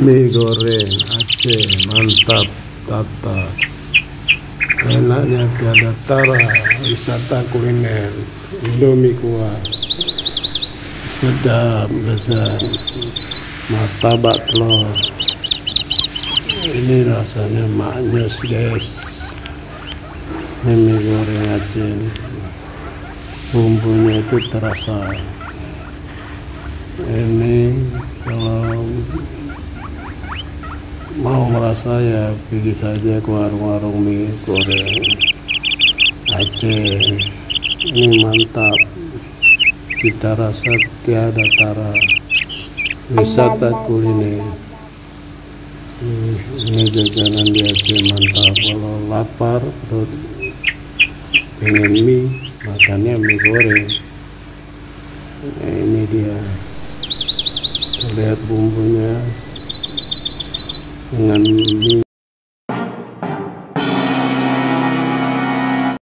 mie goreng Aceh mantap tatas. Enaknya tiada tara wisata kuliner Indomie kuah. Sedap lezat martabak telur. Ini rasanya maknyus guys. Mie goreng Aceh bumbunya itu terasa. Ini kalau mau merasa ya pergi saja ke warung-warung mie goreng Aceh ini mantap. Kita rasa tiada tara wisata kuliner. Ini jajanan di Aceh mantap. Kalau lapar perut pengen mie makannya mie goreng. Nah, ini dia. Lihat bumbunya dengan mie